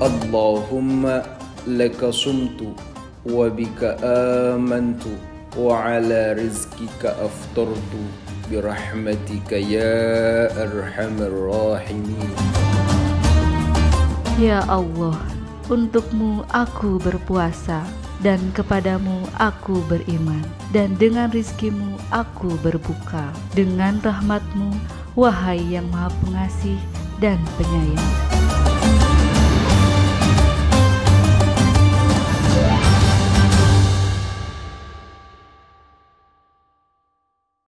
اللهم لك صمت وبك آمنت وعلى رزقك أفطرت برحمتك ya arhamar rahimin. Ya Allah, untukmu aku berpuasa dan kepadamu aku beriman dan dengan rizkimu aku berbuka. Dengan rahmatmu wahai yang maha pengasih dan penyayang.